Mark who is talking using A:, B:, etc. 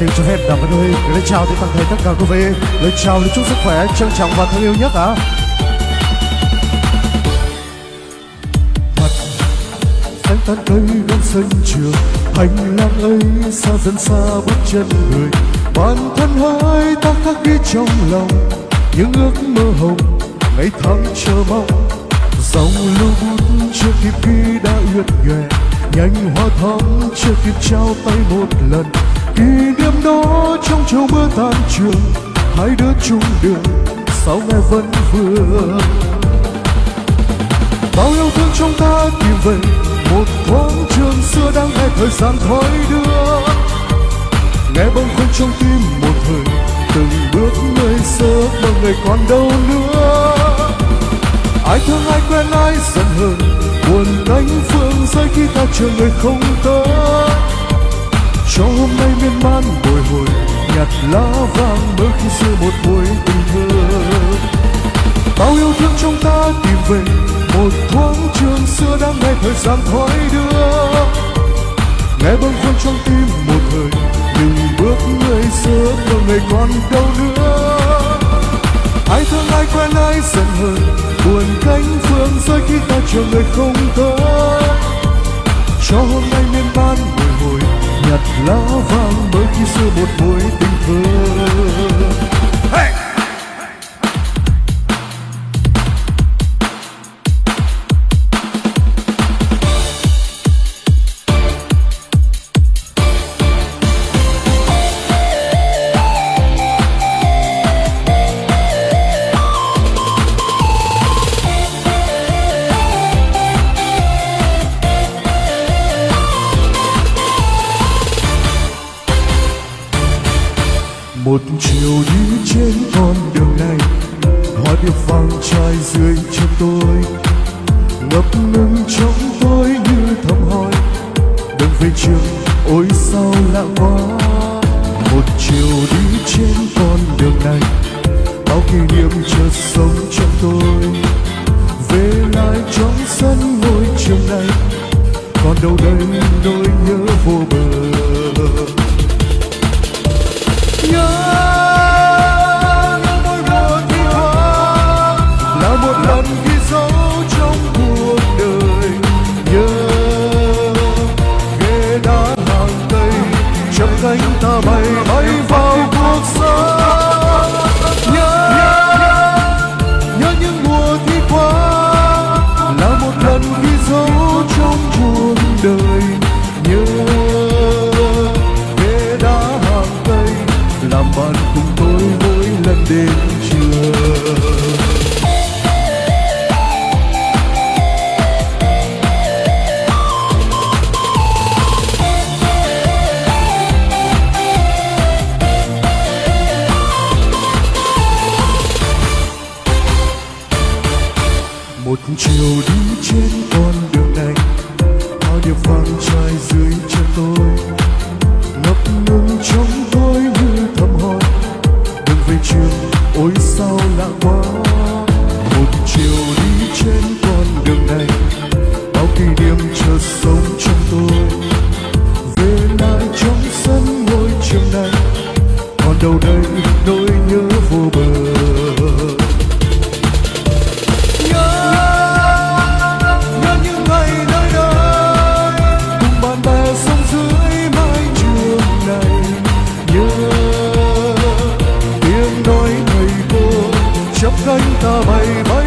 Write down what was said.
A: tiếng cho phép đàm ơn ơi lời chào tới toàn thể tất cả quý vị lời chào lời chúc sức khỏe trân trọng và thân yêu nhất ạ. À. anh tan cây góc sân trường hành lang ấy xa dần xa bước chân người. Bản thân hai ta khắc ghi trong lòng những ước mơ hồng ngày tháng chờ mong. Dòng lưu bút chưa kịp ghi đã uyển nhẹ, nhanh hoa thắm chưa kịp trao tay một lần kỷ niệm đó trong chiều mưa tan trường, hai đứa chung đường, sao nghe vẫn vương bao yêu thương trong ta tìm về, một thoáng trường xưa đang nghe thời gian thoi đưa. Nghe bâng khuâng trong tim một thời, từng bước nơi xưa mà người còn đâu nữa. Ai thương ai quen ai giận hờn, buồn cánh phương rơi khi ta chờ người không tới cho hôm nay miên man bồi hồi nhặt lá vàng mơ khi xưa một buổi tình thơ. Bao yêu thương trong ta tìm về, một thoáng trường xưa đang nghe thời gian thói đưa. Nghe bâng khuâng trong tim một thời từng bước người xưa mà ngày còn đâu nữa ai thương ai quen ai giận hờn, buồn cánh phương rơi khi ta chờ người không một chiều đi trên con đường này, hoa điệp vàng trai dưới chân tôi. Ngập ngừng trong tôi như thầm hỏi, đừng về trường, ôi sao lạ quá. Một chiều đi trên con đường này, bao kỷ niệm chợt sống trong tôi. Về lại trong sân ngôi trường này, còn đâu đây nỗi nhớ vô bờ. một chiều đi trên 跟着迷茫。